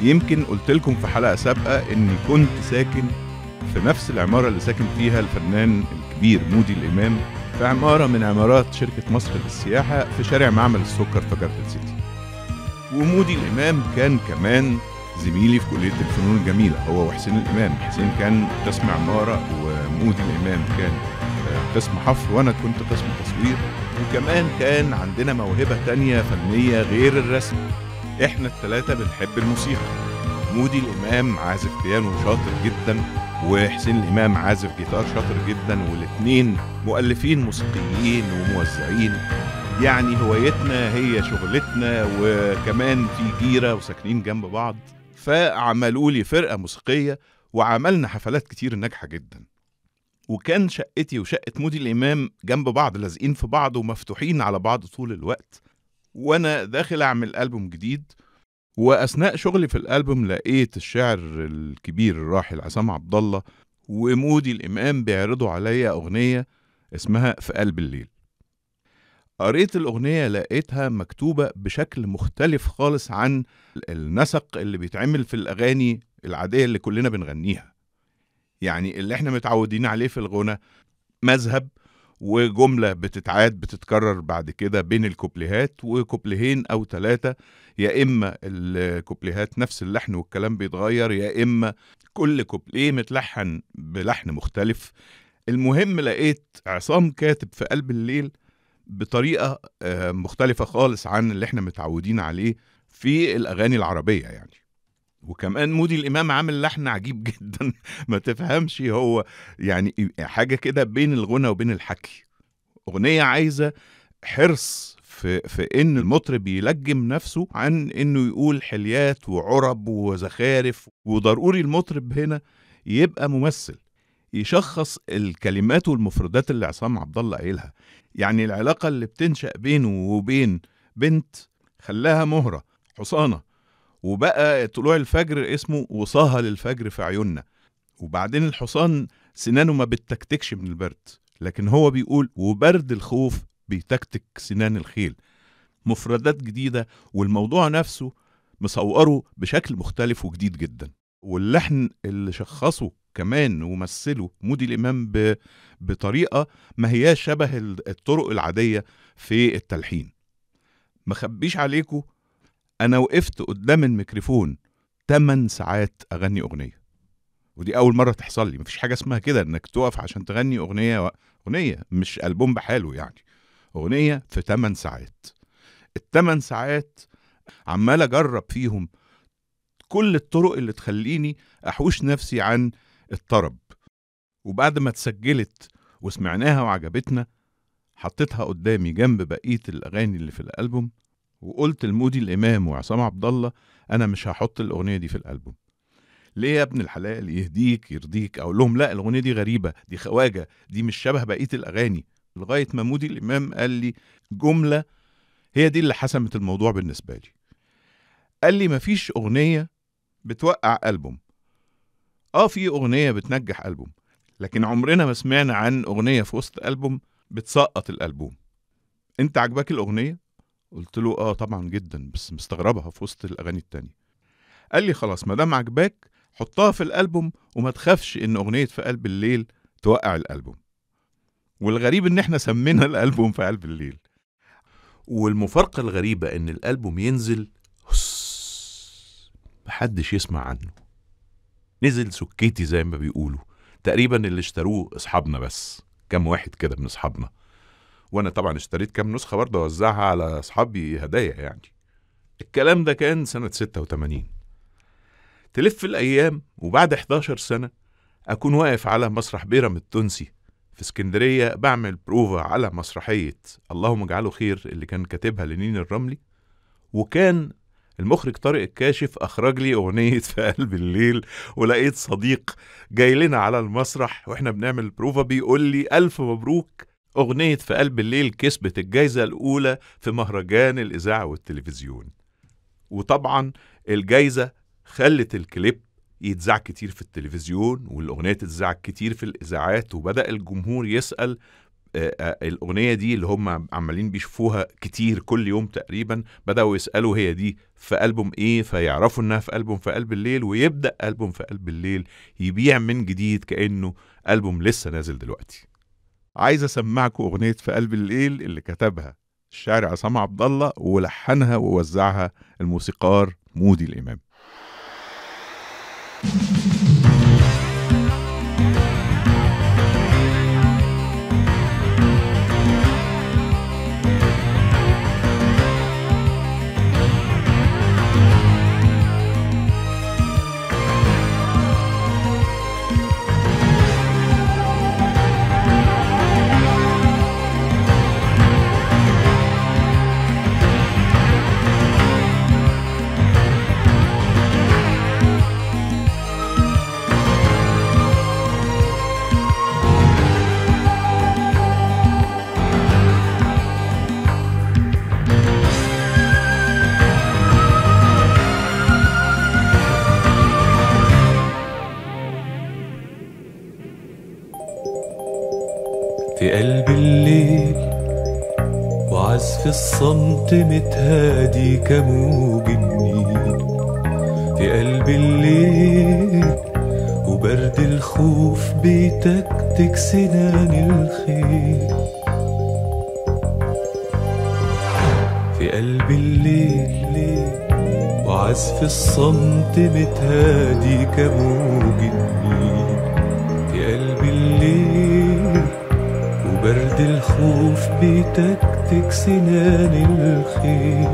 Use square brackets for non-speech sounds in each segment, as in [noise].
يمكن قلت لكم في حلقة سابقة إني كنت ساكن في نفس العمارة اللي ساكن فيها الفنان الكبير مودي الإمام في عمارة من عمارات شركة مصر للسياحة في شارع معمل السكر في جاردن سيتي ومودي الإمام كان كمان زميلي في كلية الفنون الجميلة هو وحسين الإمام. حسين كان قسم عمارة ومودي الإمام كان آه، قسم حفر وأنا كنت قسم تصوير. وكمان كان عندنا موهبة تانية فنية غير الرسم. إحنا التلاتة بنحب الموسيقى. مودي الإمام عازف بيانو شاطر جدا وحسين الإمام عازف جيتار شاطر جدا والاتنين مؤلفين موسيقيين وموزعين. يعني هوايتنا هي شغلتنا وكمان في جيرة وساكنين جنب بعض. فعملوا لي فرقة موسيقية وعملنا حفلات كتير ناجحة جدا. وكان شقتي وشقة مودي الإمام جنب بعض لازقين في بعض ومفتوحين على بعض طول الوقت. وأنا داخل أعمل ألبوم جديد وأثناء شغلي في الألبوم لقيت الشاعر الكبير الراحل عصام عبد الله ومودي الإمام بيعرضوا عليا أغنية اسمها في قلب الليل. قريت الأغنية لقيتها مكتوبة بشكل مختلف خالص عن النسق اللي بيتعمل في الأغاني العادية اللي كلنا بنغنيها. يعني اللي إحنا متعودين عليه في الغنى مذهب وجملة بتتعاد بتتكرر بعد كده بين الكوبليهات وكوبليهين أو ثلاثة يا إما الكوبليهات نفس اللحن والكلام بيتغير يا إما كل كوبليه متلحن بلحن مختلف. المهم لقيت عصام كاتب في قلب الليل بطريقة آه، مختلفة خالص عن اللي إحنا متعودين عليه في الأغاني العربية يعني. وكمان مودي الإمام عامل لحن عجيب [laughs] جدا ما تفهمش هو يعني حاجة كده بين الغنى وبين الحكي. أغنية عايزة حرص في, في إن المطرب يلجم نفسه عن إنه يقول حليات وعرب وزخارف وضروري المطرب هنا يبقى ممثل يشخص الكلمات والمفردات اللي عصام عبد الله قايلها. يعني العلاقة اللي بتنشأ بينه وبين بنت خلاها مهرة حصانة وبقى طلوع الفجر اسمه وصاها للفجر في عيوننا. وبعدين الحصان سنانه ما بتتكتكش من البرد لكن هو بيقول وبرد الخوف بيتكتك سنان الخيل. مفردات جديدة والموضوع نفسه مصوره بشكل مختلف وجديد جدا. واللحن اللي شخصه كمان ومثله مودي الإمام ب... بطريقة ما هياش شبه الطرق العادية في التلحين. مخبيش عليكم أنا وقفت قدام الميكروفون 8 ساعات أغني أغنية. ودي أول مرة تحصل لي. مفيش حاجة اسمها كده إنك تقف عشان تغني أغنية و... أغنية مش ألبوم بحاله يعني. أغنية في 8 ساعات. الثمان ساعات عمال أجرب فيهم كل الطرق اللي تخليني أحوش نفسي عن الطرب. وبعد ما اتسجلت وسمعناها وعجبتنا حطيتها قدامي جنب بقية الأغاني اللي في الألبوم. وقلت لمودي الإمام وعصام عبد الله أنا مش هحط الأغنية دي في الألبوم. ليه يا ابن الحلال؟ يهديك يرضيك. أقول لهم لا الأغنية دي غريبة دي خواجة دي مش شبه بقية الأغاني. لغاية ما مودي الإمام قال لي جملة هي دي اللي حسمت الموضوع بالنسبة لي. قال لي مفيش أغنية بتوقع ألبوم. آه في أغنية بتنجح ألبوم لكن عمرنا ما سمعنا عن أغنية في وسط ألبوم بتسقط الألبوم. أنت عجبك الأغنية؟ قلت له آه طبعا جدا بس مستغربها في وسط الأغاني التانية. قال لي خلاص ما دام عجباك حطها في الألبوم وما تخافش إن أغنية في قلب الليل توقع الألبوم. والغريب إن إحنا سمينا الألبوم في قلب الليل. والمفارقة الغريبة إن الألبوم ينزل محدش يسمع عنه. نزل سكيتي زي ما بيقولوا. تقريبا اللي اشتروه أصحابنا بس. كام واحد كده من أصحابنا. وأنا طبعا اشتريت كام نسخة برضه أوزعها على أصحابي هدايا يعني. الكلام ده كان سنة 86 تلف الأيام وبعد 11 سنة أكون واقف على مسرح بيرم التونسي في اسكندرية بعمل بروفا على مسرحية اللهم اجعله خير اللي كان كاتبها لينين الرملي وكان المخرج طارق الكاشف أخرج لي أغنية [laughs] في قلب الليل ولقيت صديق جاي لنا على المسرح وإحنا بنعمل البروفا بيقول لي ألف مبروك أغنية في قلب الليل كسبت الجايزة الأولى في مهرجان الإذاعة والتلفزيون. وطبعا الجايزة خلت الكليب يتذاع كتير في التلفزيون والأغنية تتذاع كتير في الإذاعات وبدأ الجمهور يسأل آه، آه، الأغنية دي اللي هم عمالين بيشوفوها كتير كل يوم تقريبا بدأوا يسألوا هي دي في ألبوم إيه فيعرفوا إنها في ألبوم في قلب الليل ويبدأ ألبوم في قلب الليل يبيع من جديد كأنه ألبوم لسه نازل دلوقتي. عايز أسمعكم أغنية في قلب الليل اللي كتبها الشاعر عصام عبد الله ولحنها ووزعها الموسيقار مودي الإمام. في قلب الليل وعزف الصمت متهادي كموج النيل. في قلب الليل وبرد الخوف بيتكتك سنان الخيل. في قلب الليل وعزف الصمت متهادي كموج النيل. وبرد الخوف بيتكتك سنان الخيل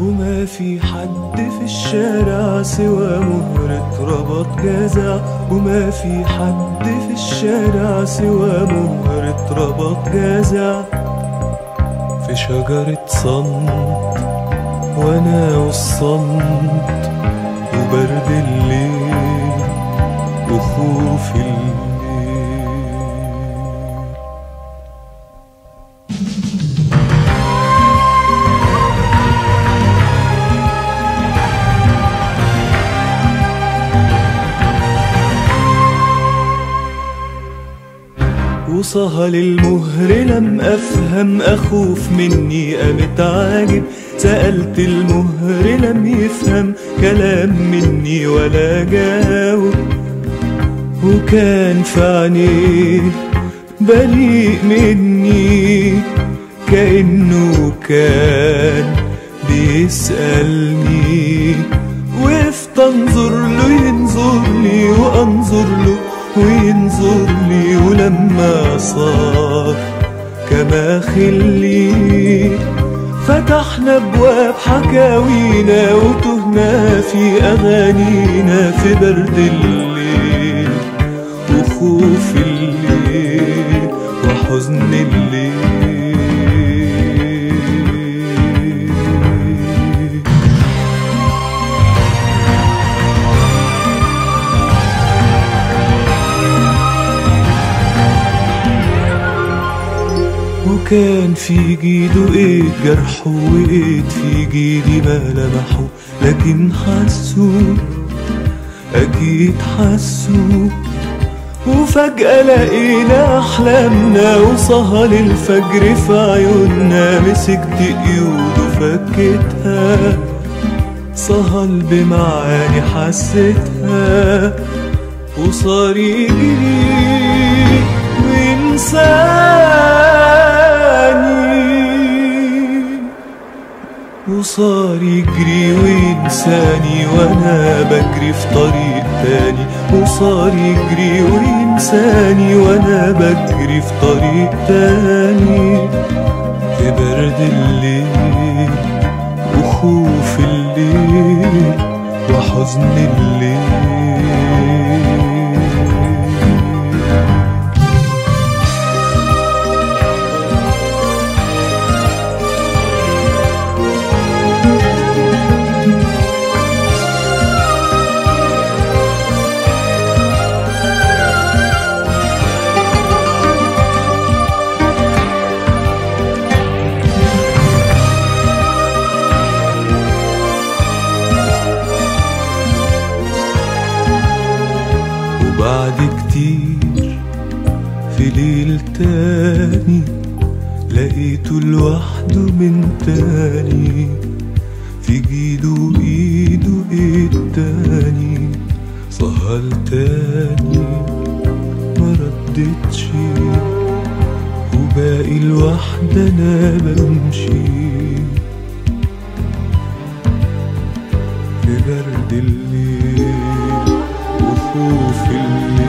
وما في حد في الشارع سوى مهرة ربط جزع. وما في حد في الشارع سوى مهرة ربط جزع. في شجرة صمت وأنا والصمت وبرد الليل وخوف الليل. وصهل المهر لم أفهم أخوف مني قامت عاجب سألت المهر لم يفهم كلام مني ولا جاوب. وكان في عينيه بريء مني. كأنه كان بيسألني. وقفت انظر له ينظر لي وأنظر له وينظر ولما صار كما خلي. فتحنا أبواب حكاوينا وتهنا في أغانينا في برد الليل وخوف الليل وحزن الليل. وكان في جيده ايد جرحه وإيد في جيدي ما لمحه لكن حسوا أكيد حسوا وفجأة لقينا أحلامنا وصهل الفجر في عيوننا. مسكت إيده فكتها صهل بمعاني حسيتها. وصار يجري وينساني وصار يجري وينساني وأنا بجري في طريق تاني. وصار يجري وينساني وأنا بجري في طريق تاني. في برد الليل وخوف الليل وحزن الليل تاني. لقيته لوحده من تاني. في جيده ايده ايد تاني سهر تاني. ما ردتش. وباقي الوحدة أنا بمشي. في برد الليل وخوف الليل.